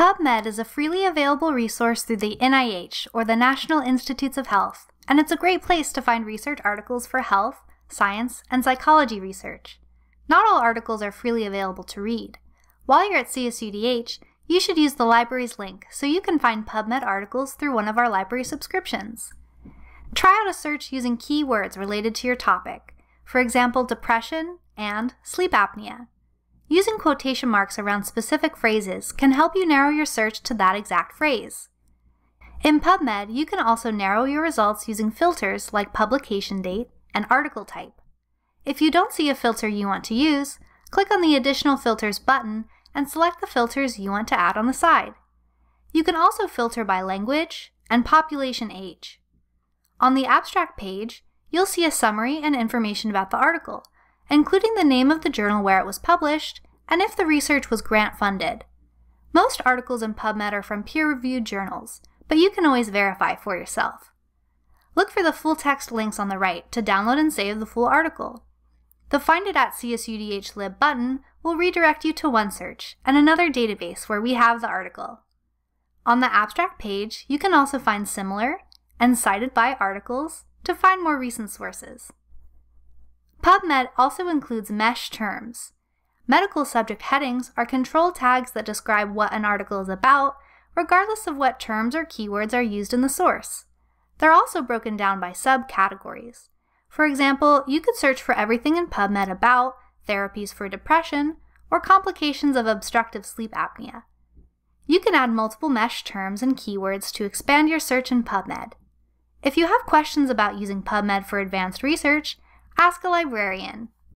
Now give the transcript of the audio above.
PubMed is a freely available resource through the NIH, or the National Institutes of Health, and it's a great place to find research articles for health, science, and psychology research. Not all articles are freely available to read. While you're at CSUDH, you should use the library's link so you can find PubMed articles through one of our library subscriptions. Try out a search using keywords related to your topic, for example, depression and sleep apnea. Using quotation marks around specific phrases can help you narrow your search to that exact phrase. In PubMed, you can also narrow your results using filters like publication date and article type. If you don't see a filter you want to use, click on the Additional Filters button and select the filters you want to add on the side. You can also filter by language and population age. On the abstract page, you'll see a summary and information about the article, including the name of the journal where it was published and if the research was grant funded. Most articles in PubMed are from peer reviewed journals, but you can always verify for yourself. Look for the full text links on the right to download and save the full article. The Find It at CSUDH Lib button will redirect you to OneSearch and another database where we have the article. On the abstract page, you can also find similar and cited by articles to find more recent sources. PubMed also includes MeSH terms. Medical subject headings are control tags that describe what an article is about, regardless of what terms or keywords are used in the source. They're also broken down by subcategories. For example, you could search for everything in PubMed about therapies for depression or complications of obstructive sleep apnea. You can add multiple MeSH terms and keywords to expand your search in PubMed. If you have questions about using PubMed for advanced research, ask a librarian